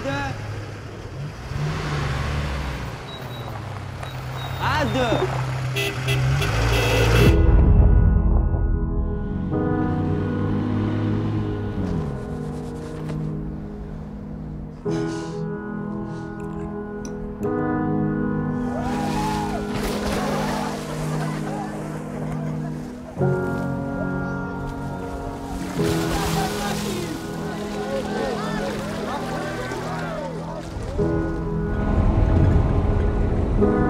Ada. Ada. Ada. Thank you.